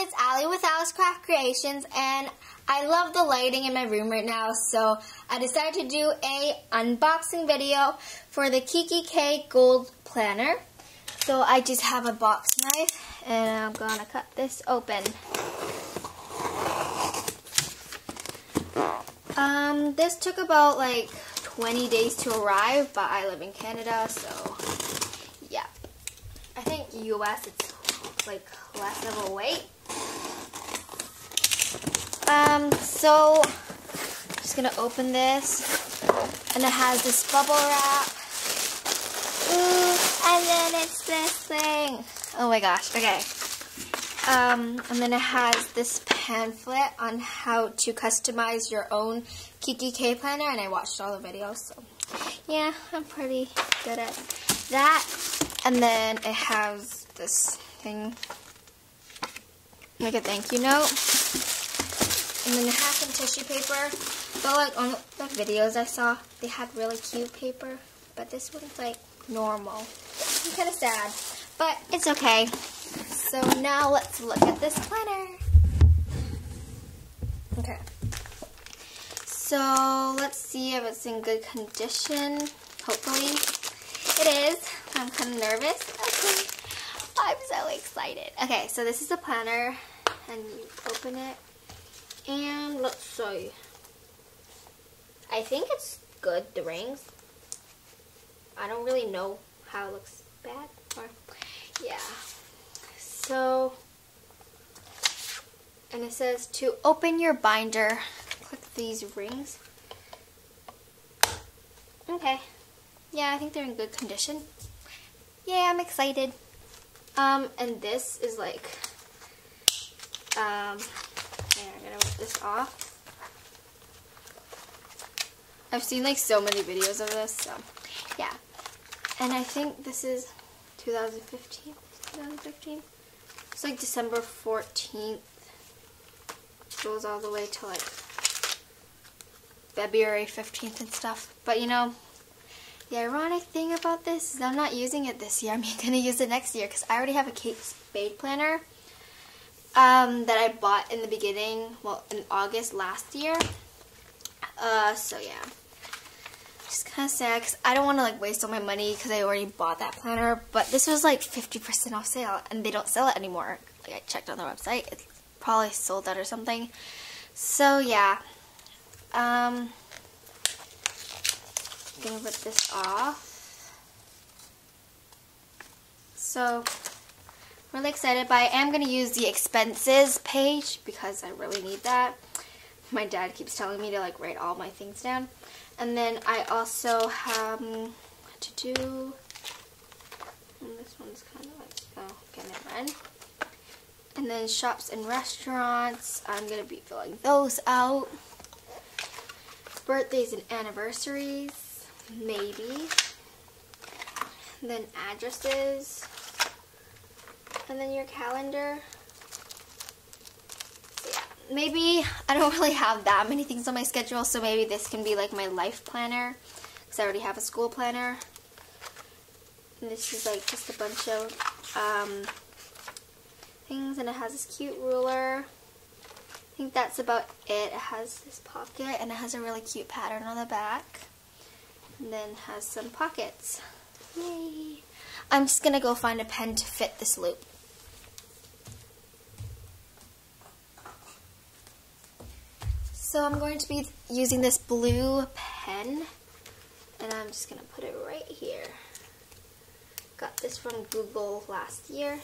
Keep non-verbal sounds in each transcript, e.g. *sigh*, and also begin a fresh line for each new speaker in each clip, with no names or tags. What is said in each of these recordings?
it's Alli with Alli's Craft Creations and I love the lighting in my room right now so I decided to do a unboxing video for the Kikki K Gold Planner. So I just have a box knife and I'm gonna cut this open. Um, this took about like 20 days to arrive but I live in Canada so yeah. I think US it's like less of a weight. Um, so just gonna open this, and it has this bubble wrap. Ooh, and then it's this thing. Oh my gosh. Okay. Um, and then it has this pamphlet on how to customize your own Kikki K planner, and I watched all the videos, so yeah, I'm pretty good at that. And then it has this thing, like a thank you note. And then it has some tissue paper. But like on the videos I saw, they had really cute paper. But this one's like normal. I'm kind of sad. But it's okay. So now let's look at this planner. Okay. So let's see if it's in good condition. Hopefully it is. I'm kind of nervous. Okay. I'm so excited. Okay, so this is the planner, and you open it, and let's see. I think it's good, the rings. I don't really know how it looks bad, or, yeah. So, and it says to open your binder, click these rings. Okay. Yeah, I think they're in good condition. Yeah, I'm excited. Um, and this is like, um, yeah, I'm gonna rip this off. I've seen like so many videos of this, so yeah. And I think this is 2015, 2015. It's like December 14th. Goes all the way to like February 15th and stuff. But you know, the ironic thing about this is I'm not using it this year. *laughs* I'm going to use it next year because I already have a Kate Spade planner um, that I bought in the beginning, well, in August last year. Uh, so yeah. Just kind of sad because I don't want to like waste all my money because I already bought that planner. But this was like 50% off sale and they don't sell it anymore. Like I checked on their website. It's probably sold out or something. So yeah. Um, gonna rip this off. So, really excited, but I am gonna use the expenses page because I really need that. My dad keeps telling me to like write all my things down. And then I also have um, to do, and this one's kind of like, oh, read. And then shops and restaurants, I'm gonna be filling those out. Birthdays and anniversaries maybe. Then addresses. And then your calendar. Yeah, maybe I don't *laughs* really have that many things on my schedule, so maybe this can be like my life planner. Because I already have a school planner. And this is like just a bunch of um, things, and it has this cute ruler. I think that's about it. It has this pocket, and it has a really cute pattern on the back. And then has some pockets. Yay! I'm just going to go find a pen to fit this loop. So I'm going to be using this blue pen. And I'm just going to put it right here. Got this from Google last year.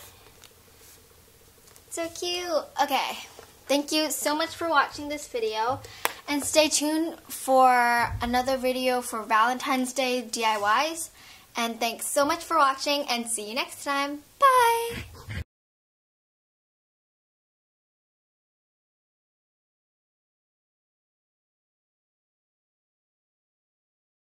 So cute. Okay. Thank you so much for watching this video. And stay tuned for another video for Valentine's Day DIYs. And thanks so much for watching and see you next time. Bye!